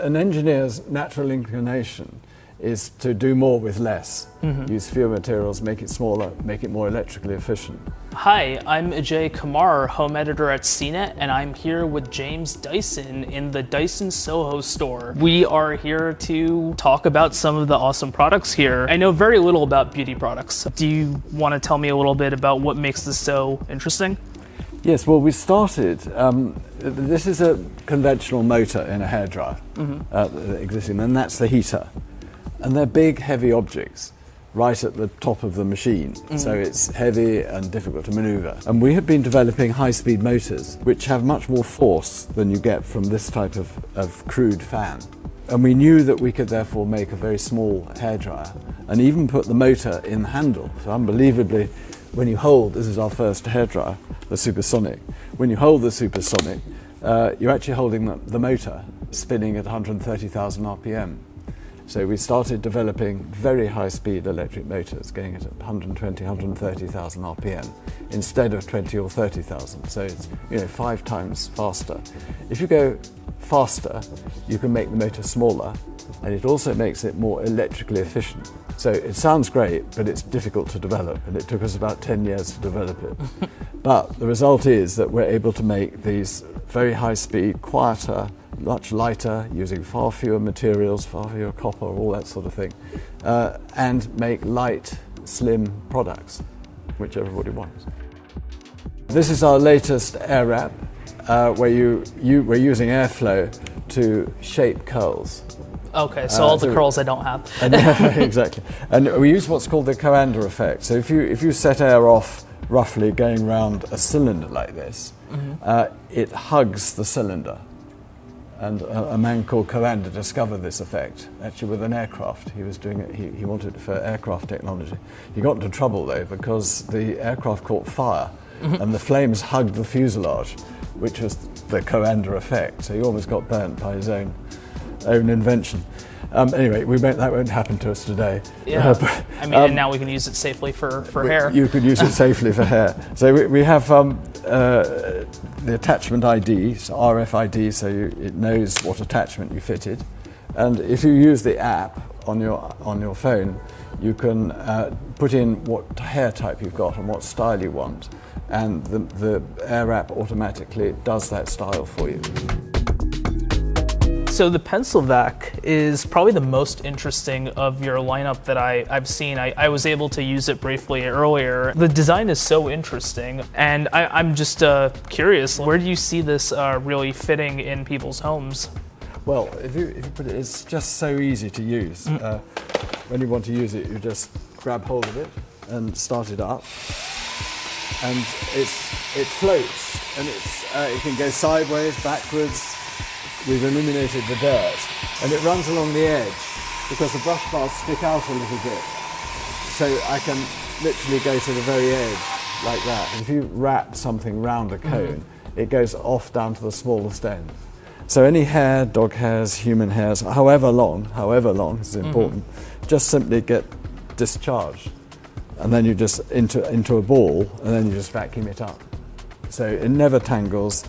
An engineer's natural inclination is to do more with less. Mm-hmm. Use fewer materials, make it smaller, make it more electrically efficient. Hi, I'm Ajay Kumar, home editor at CNET, and I'm here with James Dyson in the Dyson Soho store. We are here to talk about some of the awesome products here. I know very little about beauty products. Do you want to tell me a little bit about what makes this so interesting? Yes, well, we started. Um, this is a conventional motor in a hairdryer mm-hmm. uh, existing, and that's the heater. And they're big, heavy objects right at the top of the machine. Mm. So it's heavy and difficult to maneuver. And we have been developing high speed motors, which have much more force than you get from this type of, of crude fan. And we knew that we could therefore make a very small hairdryer and even put the motor in the handle. So, unbelievably, when you hold, this is our first hairdryer, the Supersonic, when you hold the Supersonic, uh, you're actually holding the, the motor spinning at 130,000 RPM. So we started developing very high speed electric motors going at 120, 130,000 RPM instead of 20 or 30,000. So it's you know five times faster. If you go faster, you can make the motor smaller and it also makes it more electrically efficient. So it sounds great, but it's difficult to develop, and it took us about 10 years to develop it. but the result is that we're able to make these very high speed, quieter, much lighter, using far fewer materials, far fewer copper, all that sort of thing, uh, and make light, slim products, which everybody wants. This is our latest Airwrap, uh, where you, you, we're using airflow to shape curls. Okay, so uh, all the so curls I don't have. and, exactly. And we use what's called the Coanda effect. So if you, if you set air off roughly going around a cylinder like this, mm-hmm. uh, it hugs the cylinder and a, a, man called Coanda discovered this effect, actually with an aircraft. He was doing it, he, he wanted it for aircraft technology. He got into trouble though because the aircraft caught fire mm-hmm. and the flames hugged the fuselage, which was the Coanda effect. So he almost got burnt by his own, own invention. Um, anyway, we won't, that won't happen to us today. Yeah. Uh, but, I mean, um, and now we can use it safely for, for we, hair. You could use it safely for hair. So we, we have um, uh, the attachment ID, so RFID, so you, it knows what attachment you fitted. And if you use the app on your, on your phone, you can uh, put in what hair type you've got and what style you want. And the, the Airwrap automatically does that style for you. So the PencilVac is probably the most interesting of your lineup that I, have seen. I, I, was able to use it briefly earlier. The design is so interesting, and I, am just uh, curious, where do you see this uh, really fitting in people's homes? Well, if you, if you put it, it's just so easy to use. Mm. Uh, when you want to use it, you just grab hold of it and start it up. And it's, it floats, and it's, uh, it can go sideways, backwards, we've eliminated the dirt and it runs along the edge because the brush bars stick out a little bit. So I can literally go to the very edge like that. And if you wrap something round a cone, mm-hmm. it goes off down to the smallest end. So any hair, dog hairs, human hairs, however long, however long is mm-hmm. important, mm-hmm. just simply get discharged. And then you just into into a ball and then you just vacuum it up. So it never tangles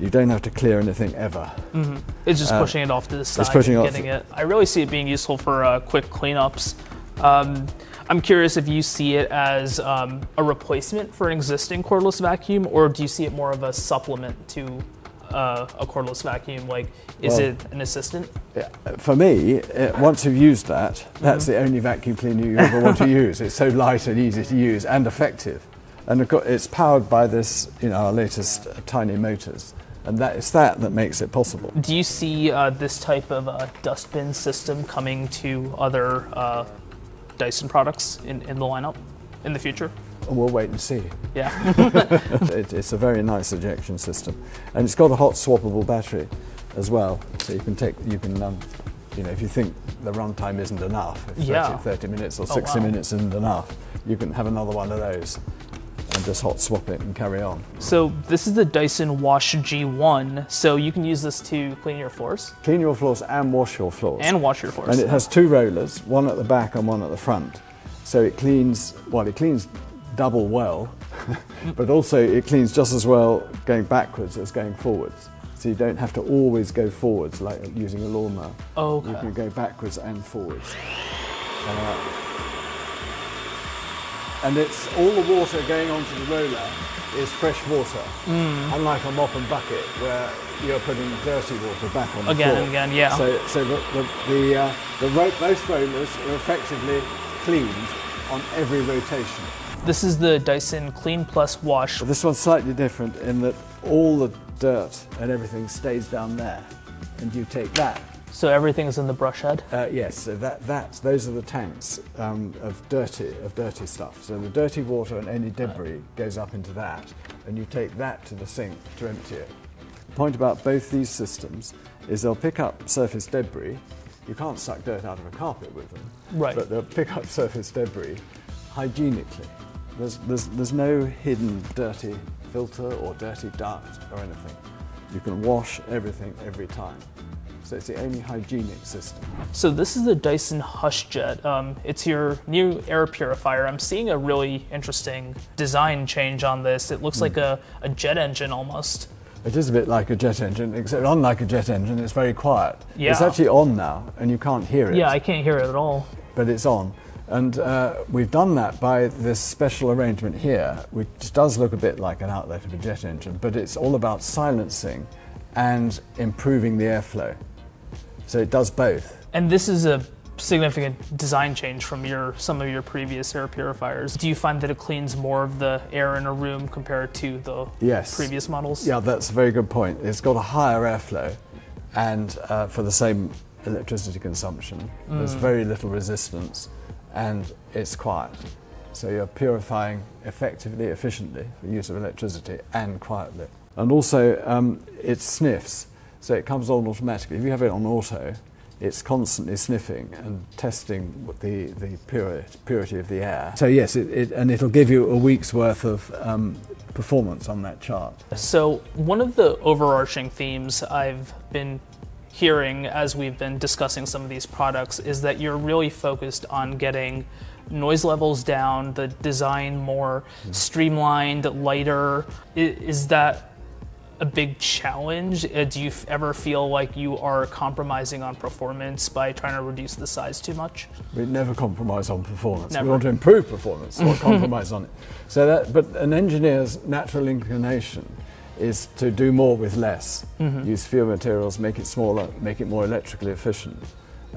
you don't have to clear anything ever. Mm-hmm. It's just uh, pushing it off to the side it's pushing and getting it. I really see it being useful for uh, quick cleanups. Um, I'm curious if you see it as um, a replacement for an existing cordless vacuum, or do you see it more of a supplement to uh, a cordless vacuum? Like, is well, it an assistant? For me, it, once you've used that, that's mm-hmm. the only vacuum cleaner you ever want to use. It's so light and easy to use and effective. And of course, it's powered by this, you know, our latest tiny motors and that is that that makes it possible. Do you see uh, this type of uh, dustbin system coming to other uh, Dyson products in, in the lineup in the future? We'll wait and see. Yeah. it, it's a very nice ejection system, and it's got a hot swappable battery as well, so you can take you can. Um, you know, if you think the runtime isn't enough, if yeah. 30, 30 minutes or 60 oh, wow. minutes isn't enough, you can have another one of those and just hot swap it and carry on. So this is the Dyson Wash G1. So you can use this to clean your floors? Clean your floors and wash your floors. And wash your floors. And it has two rollers, one at the back and one at the front. So it cleans, well, it cleans double well, but also it cleans just as well going backwards as going forwards. So you don't have to always go forwards like using a lawnmower. Oh, okay. You can go backwards and forwards. Uh, and it's all the water going onto the roller is fresh water, mm. unlike a mop and bucket where you're putting dirty water back on the again floor. and again. Yeah. So, so the the the, uh, the ro- both rollers are effectively cleaned on every rotation. This is the Dyson Clean Plus Wash. This one's slightly different in that all the dirt and everything stays down there, and you take that so everything's in the brush head. Uh, yes, so that that those are the tanks um, of dirty of dirty stuff. So the dirty water and any debris goes up into that, and you take that to the sink to empty it. The point about both these systems is they'll pick up surface debris. You can't suck dirt out of a carpet with them, right. but they'll pick up surface debris hygienically. There's, there's, there's no hidden dirty filter or dirty duct or anything. You can wash everything every time. So it's the only hygienic system. So this is the Dyson HushJet. Um, it's your new air purifier. I'm seeing a really interesting design change on this. It looks mm. like a, a jet engine almost. It is a bit like a jet engine, except unlike a jet engine, it's very quiet. Yeah. It's actually on now, and you can't hear it. Yeah, I can't hear it at all. But it's on. And uh, we've done that by this special arrangement here, which does look a bit like an outlet of a jet engine, but it's all about silencing and improving the airflow. So it does both. And this is a significant design change from your some of your previous air purifiers. Do you find that it cleans more of the air in a room compared to the yes. previous models? Yeah, that's a very good point. It's got a higher airflow, and uh, for the same electricity consumption, mm. there's very little resistance, and it's quiet. So you're purifying effectively, efficiently for use of electricity and quietly. And also, um, it sniffs. So it comes on automatically. If you have it on auto, it's constantly sniffing and testing the, the purity, purity of the air. So yes, it, it, and it'll give you a week's worth of um, performance on that chart. So one of the overarching themes I've been hearing as we've been discussing some of these products is that you're really focused on getting noise levels down, the design more mm. streamlined, lighter. Is that a big challenge? Uh, do you f- ever feel like you are compromising on performance by trying to reduce the size too much? We never compromise on performance. Never. We want to improve performance, not compromise on it. So that, but an engineer's natural inclination is to do more with less, mm-hmm. use fewer materials, make it smaller, make it more electrically efficient,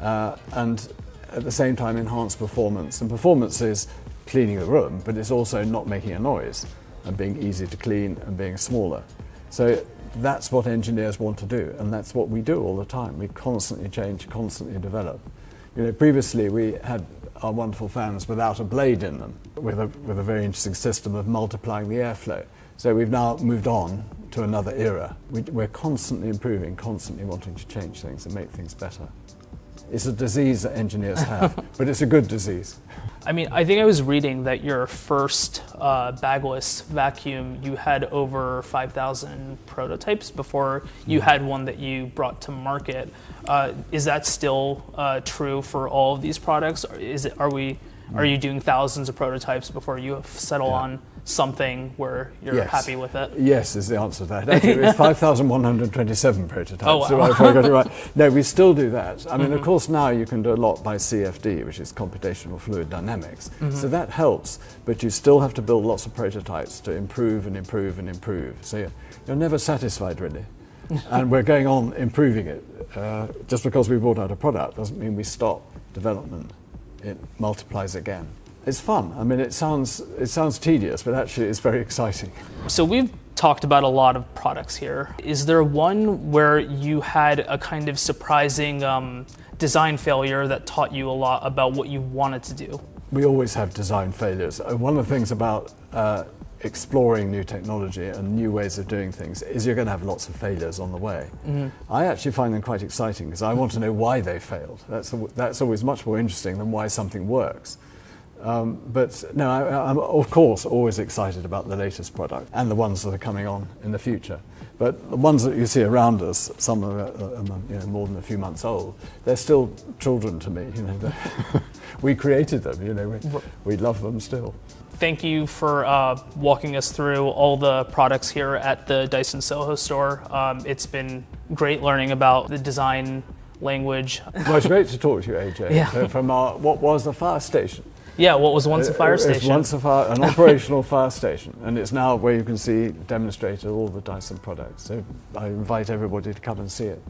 uh, and at the same time enhance performance. And performance is cleaning the room, but it's also not making a noise and being easy to clean and being smaller. So that's what engineers want to do, and that's what we do all the time. We constantly change, constantly develop. You know, previously we had our wonderful fans without a blade in them, with a, with a very interesting system of multiplying the airflow. So we've now moved on to another era. We, we're constantly improving, constantly wanting to change things and make things better. It's a disease that engineers have, but it's a good disease. I mean, I think I was reading that your first uh, bagless vacuum, you had over 5,000 prototypes before you mm-hmm. had one that you brought to market. Uh, is that still uh, true for all of these products? Is it, are we, are you doing thousands of prototypes before you settle yeah. on something where you're yes. happy with it? Yes, is the answer to that. Actually, it's 5,127 prototypes. Oh, wow. So I got it right. No, we still do that. I mean, mm-hmm. of course, now you can do a lot by CFD, which is computational fluid dynamics. Mm-hmm. So that helps, but you still have to build lots of prototypes to improve and improve and improve. So you're, you're never satisfied, really. and we're going on improving it. Uh, just because we brought out a product doesn't mean we stop development. It multiplies again it's fun. I mean, it sounds it sounds tedious, but actually, it's very exciting. So we've talked about a lot of products here. Is there one where you had a kind of surprising um, design failure that taught you a lot about what you wanted to do? We always have design failures. Uh, one of the things about uh, exploring new technology and new ways of doing things is you're going to have lots of failures on the way. Mm-hmm. I actually find them quite exciting because I want to know why they failed. That's, that's always much more interesting than why something works. Um, but no, I, am of course always excited about the latest product and the ones that are coming on in the future. But the ones that you see around us, some are uh, you know, more than a few months old, they're still children to me. You know, we created them. You know, we, we love them still. thank you for uh, walking us through all the products here at the Dyson Soho store. Um, it's been great learning about the design language. Well, it's great to talk to you, Ajay. Yeah. From our, what was the fire station. Yeah, what was once a fire it, station. once a fire, an operational fire station, and it's now where you can see demonstrated all the Dyson products. So I invite everybody to come and see it.